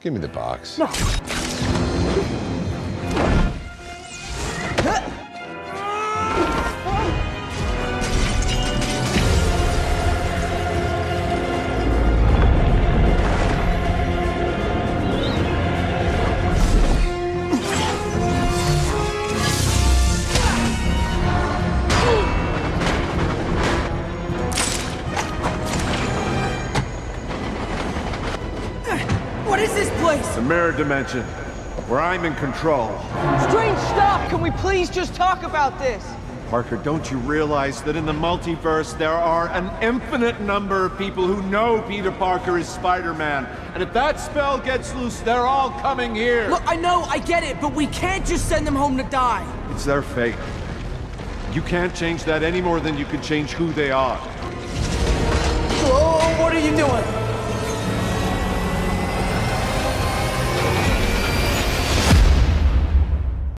Give me the box. No. What is this place? The mirror dimension, where I'm in control. Strange stuff! Can we please just talk about this? Parker, don't you realize that in the multiverse there are an infinite number of people who know Peter Parker is Spider-Man? And if that spell gets loose, they're all coming here! Look, I know, I get it, but we can't just send them home to die. It's their fate. You can't change that any more than you can change who they are. Oh,